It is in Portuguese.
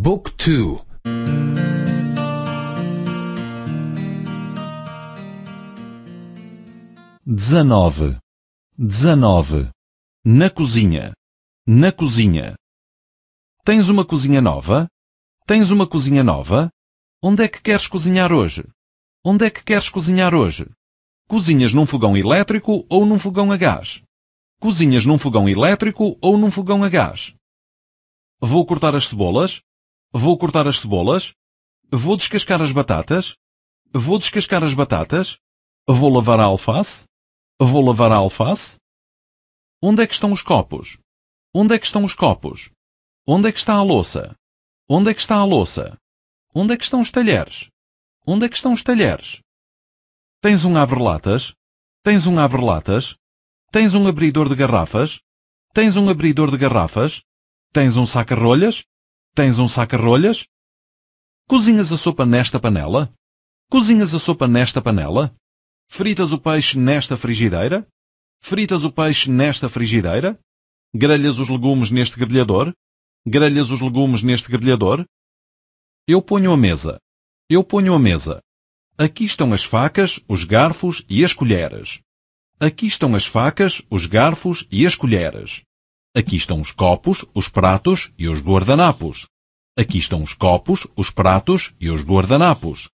Book 2 dezenove, dezenove. Na cozinha, na cozinha. Tens uma cozinha nova? Tens uma cozinha nova? Onde é que queres cozinhar hoje? Onde é que queres cozinhar hoje? Cozinhas num fogão elétrico ou num fogão a gás? Cozinhas num fogão elétrico ou num fogão a gás? Vou cortar as cebolas? Vou cortar as cebolas? Vou descascar as batatas? Vou descascar as batatas? Vou lavar a alface? Vou lavar a alface? Onde é que estão os copos? Onde é que estão os copos? Onde é que está a louça? Onde é que está a louça? Onde é que estão os talheres? Onde é que estão os talheres? Tens um abre-latas? Tens um abre-latas? Tens um abridor de garrafas? Tens um abridor de garrafas? Tens um saca-rolhas? Tens um saca-rolhas? Cozinhas a sopa nesta panela? Cozinhas a sopa nesta panela? Fritas o peixe nesta frigideira? Fritas o peixe nesta frigideira? Grelhas os legumes neste grelhador? Grelhas os legumes neste grelhador? Eu ponho a mesa. Eu ponho a mesa. Aqui estão as facas, os garfos e as colheres. Aqui estão as facas, os garfos e as colheres. Aqui estão os copos, os pratos e os guardanapos. Aqui estão os copos, os pratos e os guardanapos.